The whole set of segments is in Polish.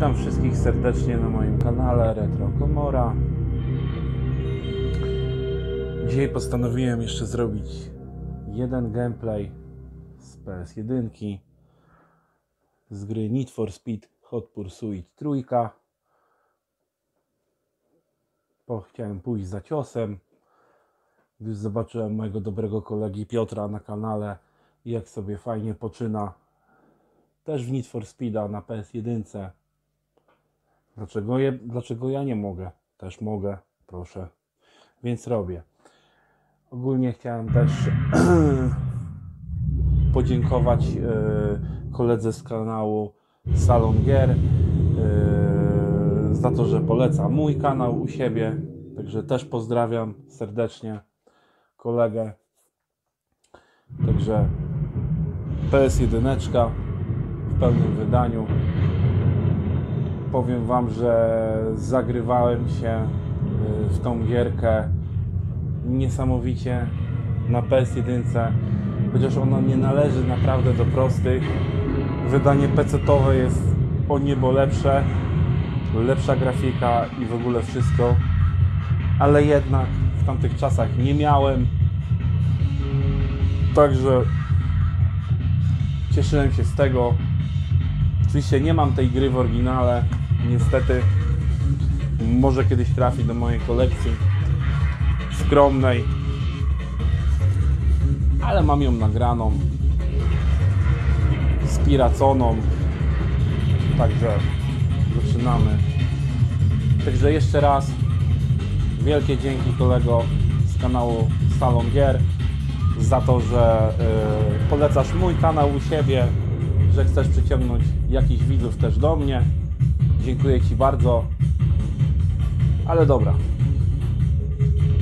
Witam wszystkich serdecznie na moim kanale Retro Komora. Dzisiaj postanowiłem jeszcze zrobić jeden gameplay z PS1 z gry Need for Speed Hot Pursuit trójka. Bo chciałem pójść za ciosem, gdyż zobaczyłem mojego dobrego kolegi Piotra na kanale jak sobie fajnie poczyna też w Need for Speeda na PS1. Dlaczego, je, dlaczego ja nie mogę? Też mogę, proszę. Więc robię. Ogólnie chciałem też podziękować e, koledze z kanału Salon Gier e, za to, że poleca mój kanał u siebie. Także też pozdrawiam serdecznie kolegę. Także PS1 w pełnym wydaniu. Powiem Wam, że zagrywałem się y, w tą gierkę niesamowicie na PS1, chociaż ona nie należy naprawdę do prostych. Wydanie PC-owe jest o niebo lepsze, lepsza grafika i w ogóle wszystko, ale jednak w tamtych czasach nie miałem. Także cieszyłem się z tego. Oczywiście nie mam tej gry w oryginale, niestety. Może kiedyś trafi do mojej kolekcji skromnej, ale mam ją nagraną, spiraconą. Także zaczynamy. Także jeszcze raz wielkie dzięki kolego z kanału Salon Gier za to, że y, polecasz mój kanał u siebie, że chcesz przyciągnąć jakichś widzów też do mnie. Dziękuję Ci bardzo. Ale dobra.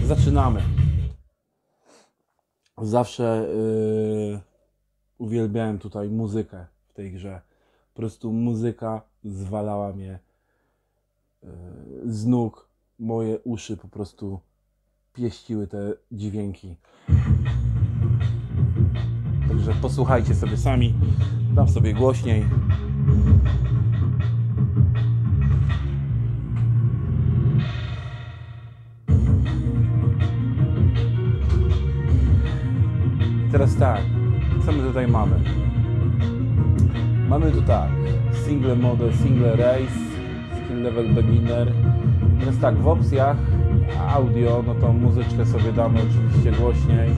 Zaczynamy. Zawsze y, uwielbiałem tutaj muzykę w tej grze. Po prostu muzyka zwalała mnie y, z nóg. Moje uszy po prostu pieściły te dźwięki. Także posłuchajcie sobie sami. Dam sobie głośniej. Teraz tak, co my tutaj mamy? Mamy tu tak, single mode, single race, skill level beginner. Teraz tak, w opcjach audio, no to muzyczkę sobie damy oczywiście głośniej.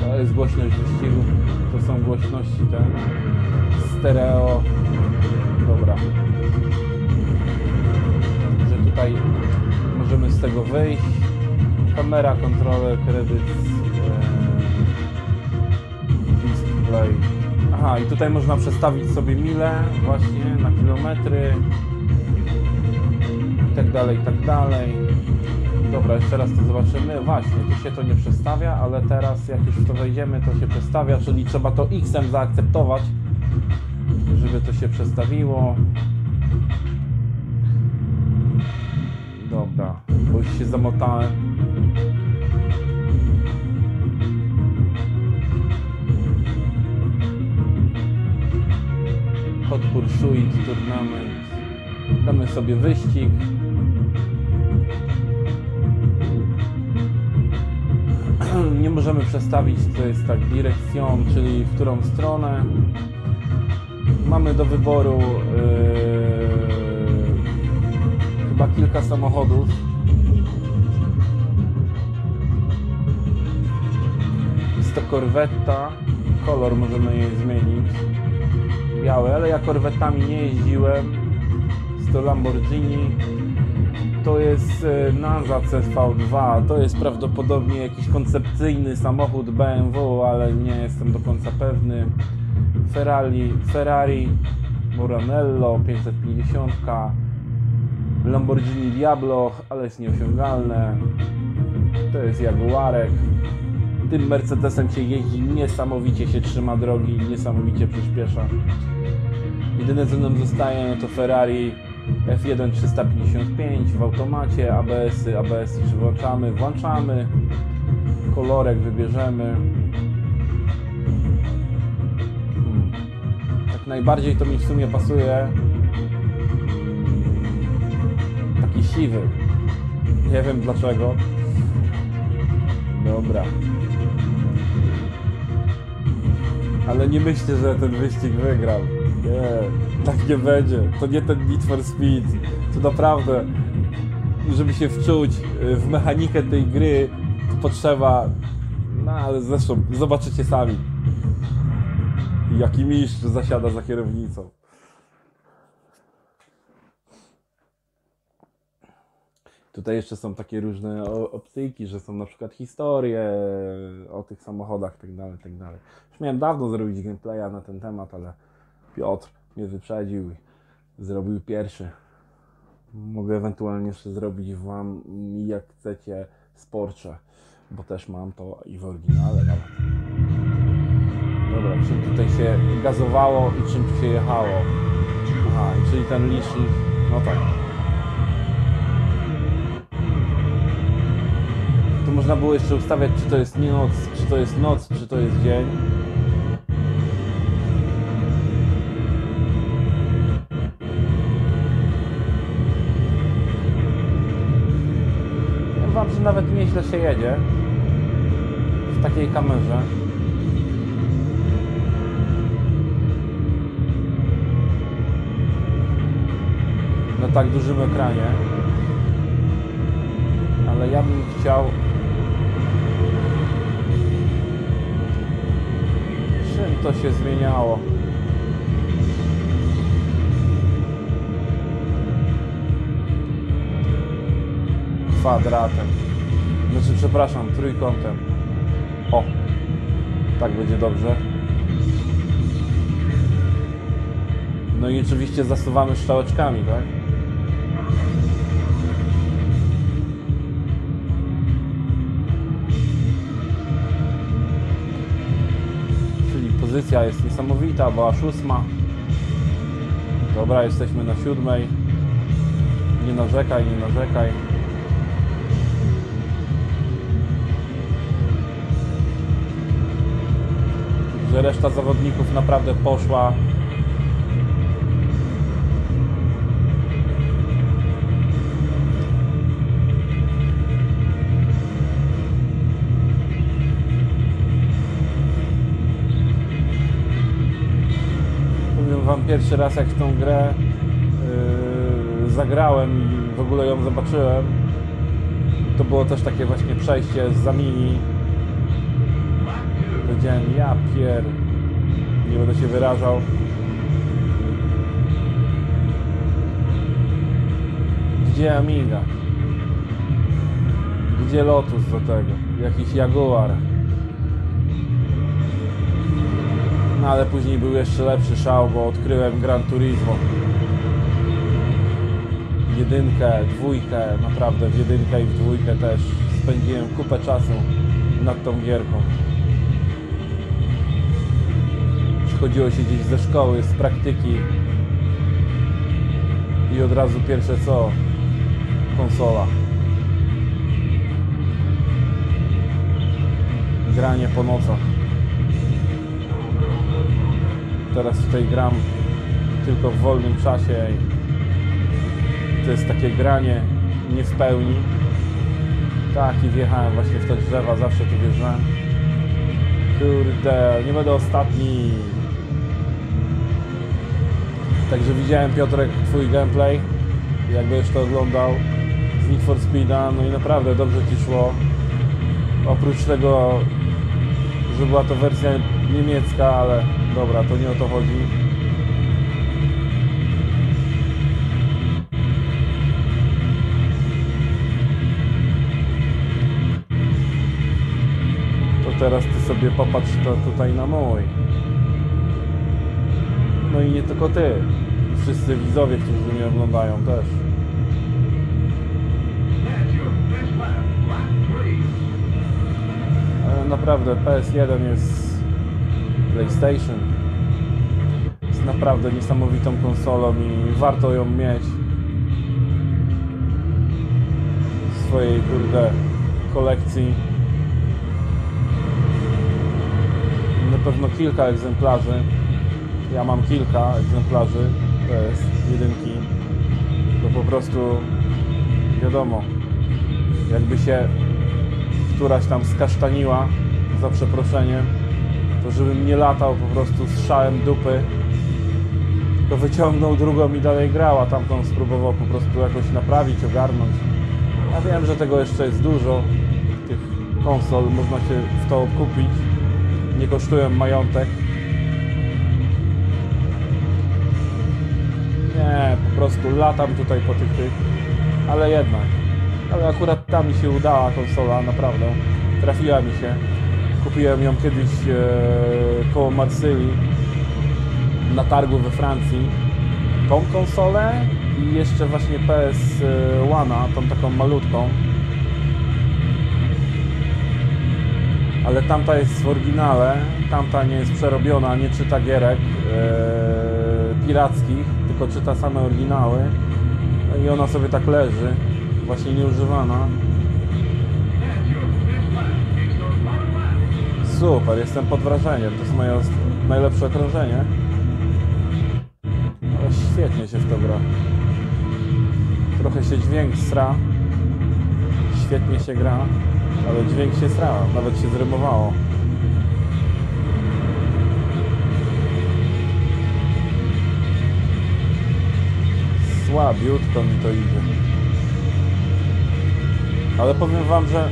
To jest głośność wyścigu, to są głośności te stereo. Dobra. Że tutaj możemy z tego wyjść. Kamera, kontroler, kredyt, e, display. Aha, i tutaj można przestawić sobie mile właśnie na kilometry i tak dalej, i tak dalej. Dobra, jeszcze raz to zobaczymy. Właśnie, tu się to nie przestawia, ale teraz jak już w to wejdziemy, to się przestawia, czyli trzeba to X-em zaakceptować, żeby to się przestawiło. Dobra, bo już się zamotałem. Hot Pursuit Tournament. Damy sobie wyścig. nie możemy przestawić, to jest tak direkcją, czyli w którą stronę. Mamy do wyboru yy, chyba kilka samochodów. Jest to korwetta. Kolor możemy jej zmienić. Biały, ale ja korwetami nie jeździłem. Jest to Lamborghini to jest e, Nanza CV2, to jest prawdopodobnie jakiś koncepcyjny samochód BMW, ale nie jestem do końca pewny. Ferrari, Ferrari Muranello 550, Lamborghini Diablo, ale jest nieosiągalne. To jest Jaguarek. Tym Mercedesem się jeździ, niesamowicie się trzyma drogi, niesamowicie przyspiesza. Jedyne co nam zostaje no to Ferrari F1 355 w automacie, ABS-y, ABS-y czy włączamy, włączamy, kolorek wybierzemy. Najbardziej to mi w sumie pasuje taki siwy. Nie wiem dlaczego. Dobra. Ale nie myślę, że ten wyścig wygram. Nie, tak nie będzie. To nie ten Need for Speed. To naprawdę, żeby się wczuć y, w mechanikę tej gry, potrzeba... No ale zresztą zobaczycie sami. Jaki mistrz zasiada za kierownicą. Tutaj jeszcze są takie różne optyki, że są na przykład historie o tych samochodach, tak dalej, tak dalej. Już miałem dawno zrobić gameplaya na ten temat, ale Piotr mnie wyprzedził i zrobił pierwszy. Mogę ewentualnie jeszcze zrobić wam, jak chcecie, sporcze, bo też mam to i w oryginale nawet. Dobra, czym tutaj się gazowało i czym się jechało? Aha, czyli ten licznik, no tak. Tu można było jeszcze ustawiać, czy to jest nie noc, czy to jest noc, czy to jest dzień. Wam, że nawet nieźle się jedzie w takiej kamerze. Na tak dużym ekranie. Ale ja bym chciał Czym to się zmieniało? Kwadratem. Znaczy, przepraszam, trójkątem. O, tak będzie dobrze. No i oczywiście zasuwamy strzałeczkami, tak? Pozycja jest niesamowita, była szósma. Dobra, jesteśmy na siódmej. Nie narzekaj, nie narzekaj. Że reszta zawodników naprawdę poszła. Pierwszy raz jak w tą grę yy, zagrałem i w ogóle ją zobaczyłem. To było też takie właśnie przejście z Zamini. Powiedziałem, ja pier... Nie będę się wyrażał. Gdzie Amiga? Gdzie Lotus do tego? Jakiś Jaguar. No ale później był jeszcze lepszy szał, bo odkryłem Gran Turismo. Jedynkę, dwójkę, naprawdę w jedynkę i w dwójkę też spędziłem kupę czasu nad tą gierką. Przychodziło się gdzieś ze szkoły, z praktyki i od razu pierwsze co? Konsola. Granie po nocach. Teraz tutaj gram tylko w wolnym czasie i to jest takie granie nie w pełni. Tak i wjechałem właśnie w te drzewa, zawsze tu wjeżdżałem. Kurde, nie będę ostatni. Także widziałem Piotrek twój gameplay, jakbyś to oglądał z Need for Speeda, no i naprawdę dobrze ci szło. Oprócz tego, że była to wersja niemiecka, ale dobra, to nie o to chodzi. To teraz ty sobie popatrz to tutaj na mój. No i nie tylko ty. Wszyscy widzowie, którzy mnie oglądają też. Naprawdę PS1 jest PlayStation. Jest naprawdę niesamowitą konsolą i warto ją mieć w swojej kurde kolekcji. Na pewno kilka egzemplarzy. Ja mam kilka egzemplarzy PS jedynki. To po prostu wiadomo, jakby się któraś tam skasztaniła, za przeproszeniem, to żebym nie latał po prostu z szałem dupy, tylko wyciągnął drugą i dalej grała, tamtą spróbował po prostu jakoś naprawić, ogarnąć. Ja wiem, że tego jeszcze jest dużo, tych konsol, można się w to kupić, nie kosztują majątek. Nie, po prostu latam tutaj po tych tych, ale jednak. Ale akurat ta mi się udała konsola, naprawdę. Trafiła mi się. Kupiłem ją kiedyś e, koło Marsylii na targu we Francji. Tą konsolę i jeszcze właśnie PS One, tą taką malutką. Ale tamta jest w oryginale, tamta nie jest przerobiona, nie czyta gierek e, pirackich, tylko czyta same oryginały. No I ona sobie tak leży, właśnie nieużywana. Super, jestem pod wrażeniem, to jest moje najlepsze okrążenie. Ale świetnie się w to gra. Trochę się dźwięk sra. Świetnie się gra, ale dźwięk się sra, nawet się zrymowało. Słabiutko mi to idzie. Ale powiem wam, że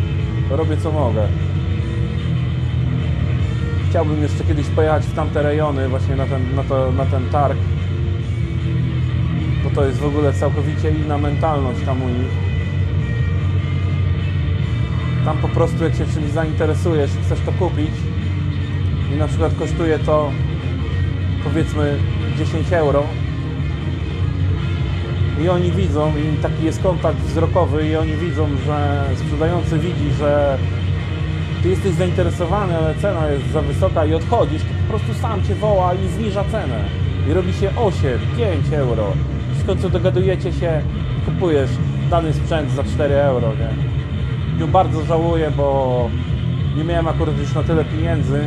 robię co mogę. Chciałbym jeszcze kiedyś pojechać w tamte rejony, właśnie na ten, na to, na ten targ. Bo to jest w ogóle całkowicie inna mentalność tam u nich. Tam po prostu jak się czymś zainteresujesz i chcesz to kupić i na przykład kosztuje to powiedzmy 10 euro i oni widzą, i taki jest kontakt wzrokowy i oni widzą, że sprzedający widzi, że ty jesteś zainteresowany, ale cena jest za wysoka i odchodzisz, to po prostu sam cię woła i zniża cenę. I robi się 8, 5 euro. W końcu dogadujecie się, kupujesz dany sprzęt za 4 euro, nie? I bardzo żałuję, bo nie miałem akurat już na tyle pieniędzy.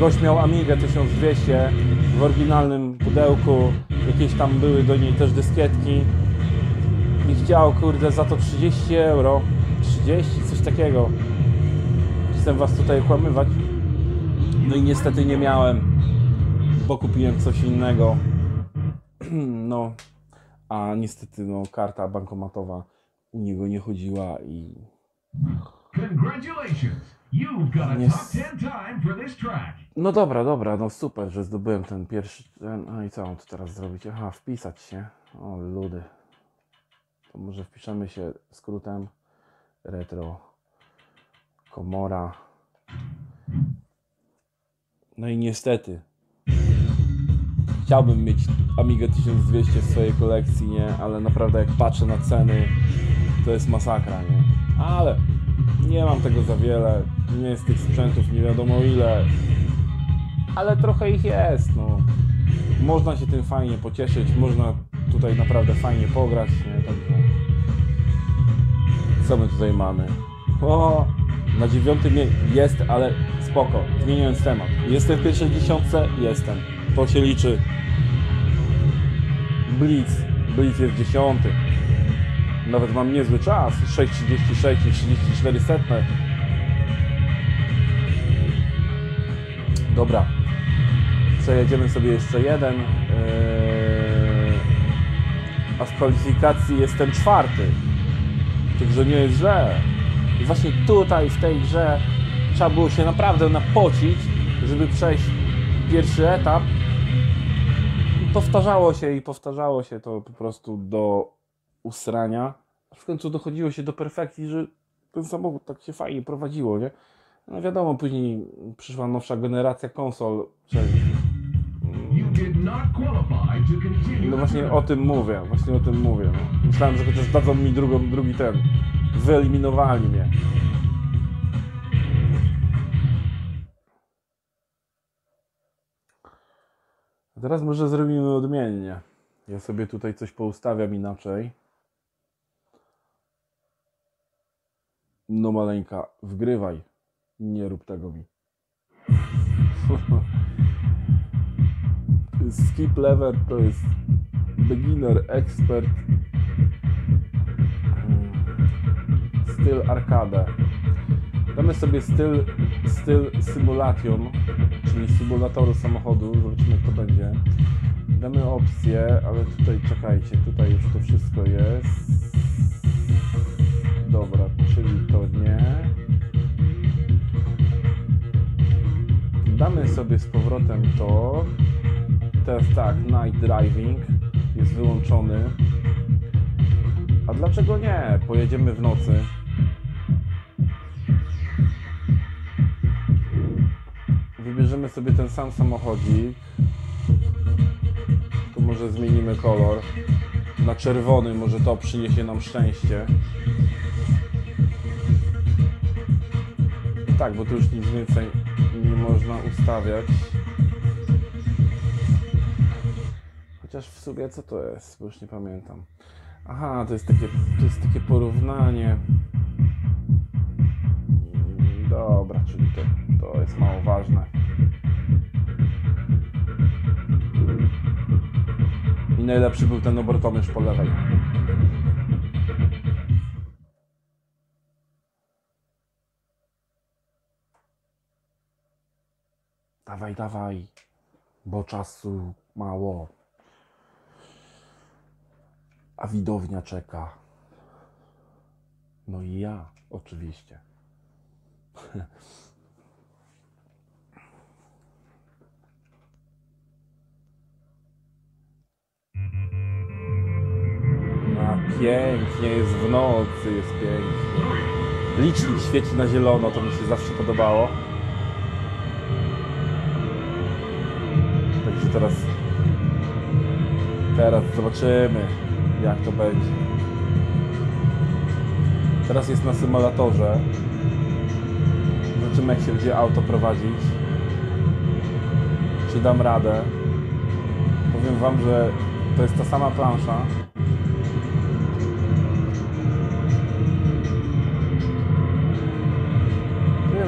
Gość miał Amigę 1200 w oryginalnym pudełku, jakieś tam były do niej też dyskietki i chciał, kurde, za to 30 euro, 30, coś takiego. Chcę was tutaj okłamywać. No i niestety nie miałem, bo kupiłem coś innego. No, a niestety no, karta bankomatowa u niego nie chodziła i Congratulations! You've got a Yes. top 10 time for this track. No dobra, dobra, no super, że zdobyłem ten pierwszy. No i co mam tu teraz zrobić? Aha, wpisać się. O, ludy. To może wpiszemy się skrótem retro komora. No i niestety. Chciałbym mieć Amigę 1200 w swojej kolekcji, nie? Ale naprawdę jak patrzę na ceny, to jest masakra, nie? Ale nie mam tego za wiele. Nie jest tych sprzętów nie wiadomo ile ale trochę ich jest, no. Można się tym fajnie pocieszyć, można tutaj naprawdę fajnie pograć, nie? Także... Co my tutaj mamy? O, na dziewiątym jest, ale spoko, zmieniając temat. Jestem w pierwszej dziesiątce? Jestem. To się liczy. Blitz. Blitz jest dziesiąty. Nawet mam niezły czas. 6.36 i 34 setne. Dobra. Przejedziemy sobie jeszcze jeden. Yy, A w kwalifikacji jestem czwarty. Także nie jest źle. I właśnie tutaj, w tej grze, trzeba było się naprawdę napocić, żeby przejść pierwszy etap. I powtarzało się i powtarzało się to po prostu do usrania. W końcu dochodziło się do perfekcji, że ten samochód tak się fajnie prowadziło, nie? No wiadomo, później przyszła nowsza generacja konsol. No właśnie o tym mówię, właśnie o tym mówię. No. Myślałem, że chociaż dadzą mi drugą, drugi ten. Wyeliminowali mnie. A teraz może zrobimy odmiennie. Ja sobie tutaj coś poustawiam inaczej. No maleńka, wgrywaj. Nie rób tego mi. Skip lever to jest beginner, expert. Styl arcade. Damy sobie styl, styl simulation, czyli symulatoru samochodu. Zobaczymy, jak to będzie. Damy opcję, ale tutaj czekajcie, tutaj już to wszystko jest. Dobra, czyli to nie. Damy sobie z powrotem to. Teraz tak, night driving jest wyłączony. A dlaczego nie? Pojedziemy w nocy. Wybierzemy sobie ten sam samochodzik. Tylko może zmienimy kolor. Na czerwony, może to przyniesie nam szczęście. Tak, bo tu już nic więcej nie można ustawiać. Chociaż w sumie co to jest? Bo już nie pamiętam. Aha, to jest takie, to jest takie porównanie. Mm, Dobra, czyli to, to jest mało ważne. Najlepszy był ten obrotomierz po lewej. Dawaj, dawaj, bo czasu mało. A widownia czeka. No i ja, oczywiście. pięknie jest w nocy, jest pięknie. Licznik świeci na zielono, to mi się zawsze podobało. Także teraz teraz zobaczymy jak to będzie. Teraz jest na symulatorze. Zobaczymy jak się będzie auto prowadzić. Czy dam radę. Powiem wam, że to jest ta sama plansza.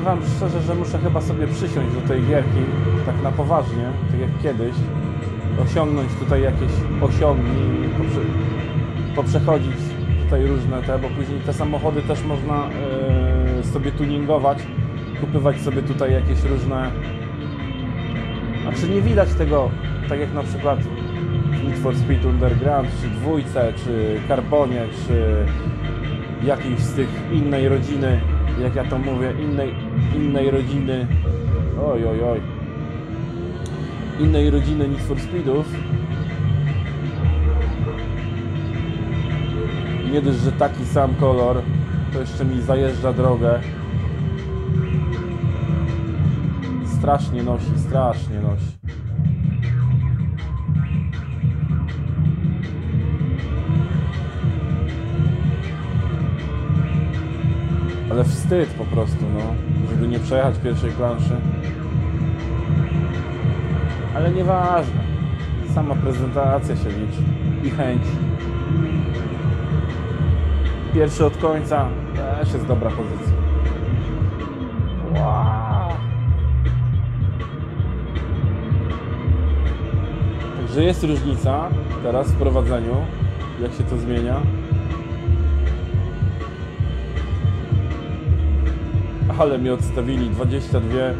Powiem wam szczerze, że muszę chyba sobie przysiąść do tej gierki tak na poważnie, tak jak kiedyś. Osiągnąć tutaj jakieś osiągi poprze, poprzechodzić tutaj różne te, bo później te samochody też można e, sobie tuningować, kupywać sobie tutaj jakieś różne znaczy nie widać tego, tak jak na przykład w Need for Speed Underground, czy dwójce, czy Carbonie, czy jakiejś z tych innej rodziny, jak ja to mówię, innej, innej rodziny, oj, oj, oj, innej rodziny Need for Speedów. Nie dość, że taki sam kolor, to jeszcze mi zajeżdża drogę. Strasznie nosi, strasznie nosi. Ale wstyd po prostu, no, żeby nie przejechać pierwszej planszy. Ale nieważne. Sama prezentacja się liczy i chęć. Pierwszy od końca też jest dobra pozycja. Wow. Także jest różnica teraz w prowadzeniu, jak się to zmienia. Ale mi odstawili 22 yy,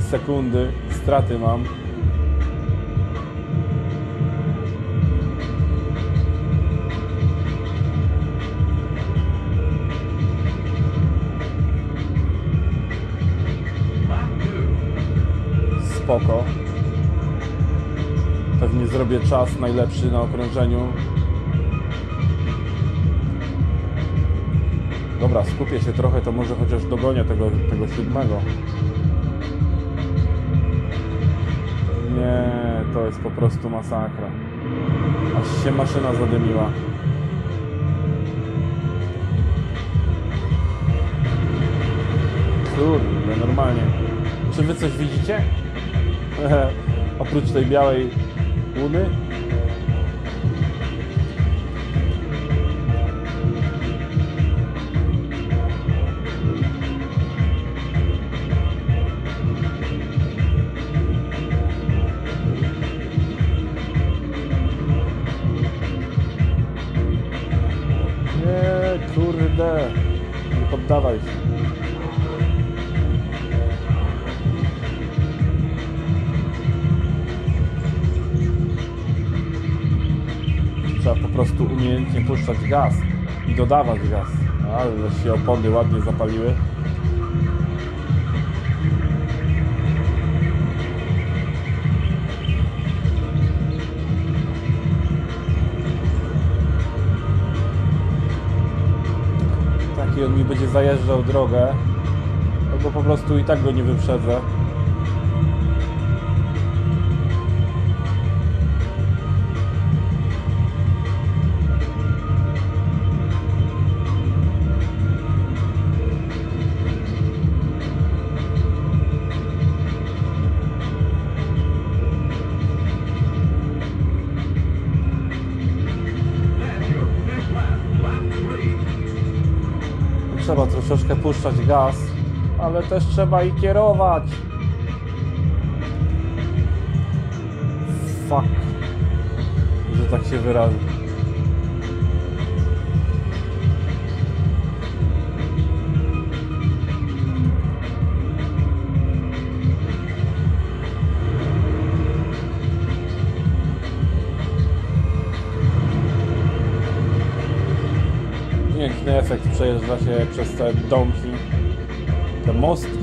sekundy, straty mam. Spoko. Pewnie zrobię czas najlepszy na okrążeniu. Dobra, skupię się trochę, to może chociaż dogonię tego, tego siódmego. Nie, to jest po prostu masakra. Aż się maszyna zadymiła. Kurde, normalnie. Czy wy coś widzicie? Oprócz tej białej łuny? Się. Trzeba po prostu umiejętnie puszczać gaz i dodawać gaz. Ale się opony ładnie zapaliły. Zajeżdżał drogę, albo po prostu i tak go nie wyprzedzę. Troszeczkę puszczać gaz, ale też trzeba i kierować. Fuck. Że tak się wyrażę. Piękny efekt przejeżdża się przez te domki, te mostki.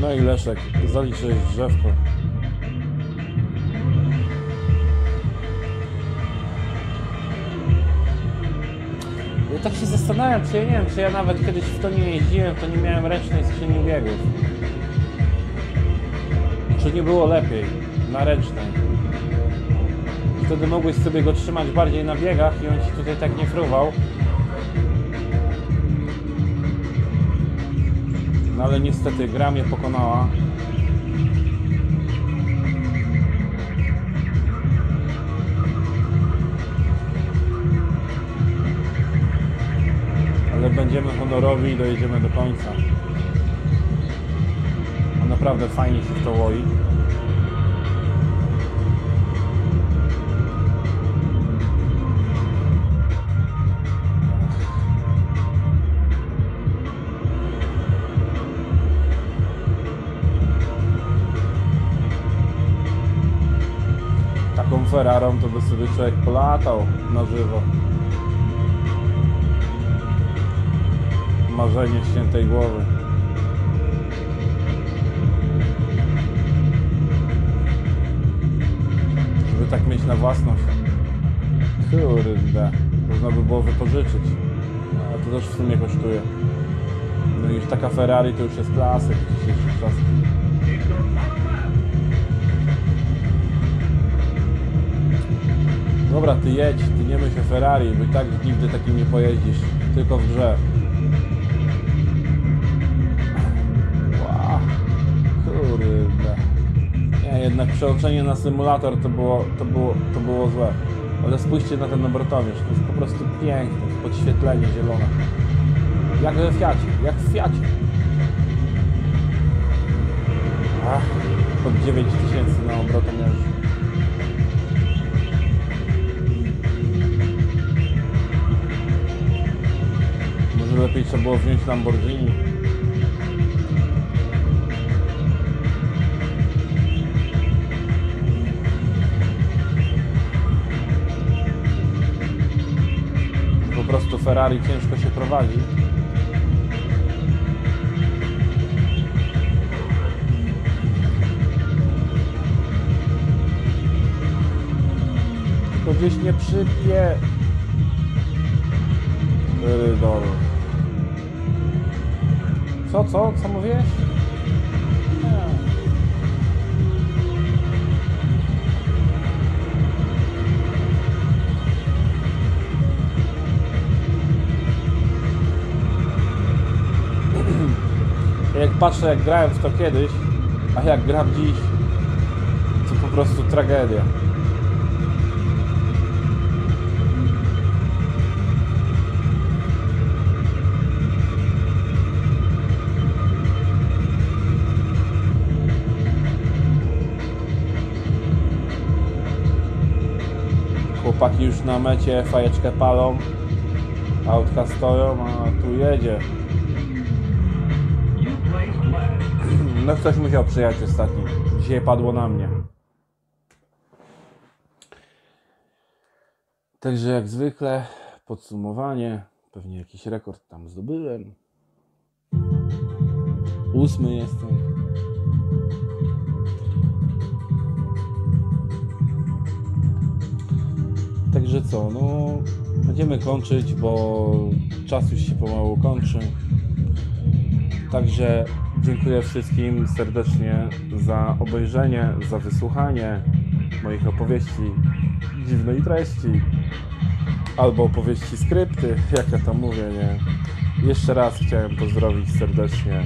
No i Leszek, zaliczyłeś drzewko. Ja tak się zastanawiam, czy ja nie wiem, czy ja nawet kiedyś w to nie jeździłem, to nie miałem ręcznej skrzyni biegów. Czy nie było lepiej na ręcznej? Wtedy mogłeś sobie go trzymać bardziej na biegach i on ci tutaj tak nie fruwał. No ale niestety gra mnie pokonała. Ale będziemy honorowi i dojedziemy do końca. Naprawdę fajnie się w to łoi. Taką Ferrarą to by sobie człowiek polatał na żywo. Marzenie świętej głowy. Mieć na własność. Kurde. Można by było wypożyczyć. No, ale to też w sumie kosztuje. No już taka Ferrari to już jest klasyk w dzisiejszych czasach. Dobra, ty jedź, ty nie myśl o Ferrari, bo i tak nigdy takim nie pojeździsz, tylko w grze. Jednak przełączenie na symulator to było, to było, to było złe. Ale spójrzcie na ten obrotowierz, to jest po prostu piękne, podświetlenie zielone. Jak we Fiacie, jak w Fiacie. Ach, pod 9000 na obrotomierzu. Może lepiej trzeba było wziąć Lamborghini. Ferrari ciężko się prowadzi. Tylko gdzieś nie przypie... Rydol. Co, co? Co mówiłeś? jak patrzę jak grałem w to kiedyś, a jak gram dziś, to po prostu tragedia. Chłopaki już na mecie fajeczkę palą, autka stoją, a tu jedzie. No ktoś musiał przyjechać ostatni. Dzisiaj padło na mnie. Także jak zwykle podsumowanie. Pewnie jakiś rekord tam zdobyłem. Ósmy jestem. Także co, no będziemy kończyć, bo czas już się pomału kończy. Także dziękuję wszystkim serdecznie za obejrzenie, za wysłuchanie moich opowieści dziwnej treści albo opowieści skrypty, jak ja to mówię, nie? Jeszcze raz chciałem pozdrowić serdecznie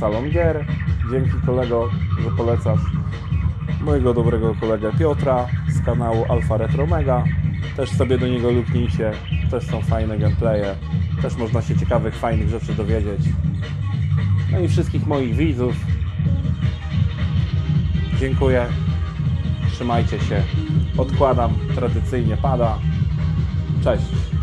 Salon Gier. Dzięki kolego, że polecasz mojego dobrego kolegę Piotra z kanału Alfa Retro Mega. Też sobie do niego luknijcie. Też są fajne gameplaye. Też można się ciekawych, fajnych rzeczy dowiedzieć. No i wszystkich moich widzów. Dziękuję. Trzymajcie się. Odkładam. Tradycyjnie pada. Cześć.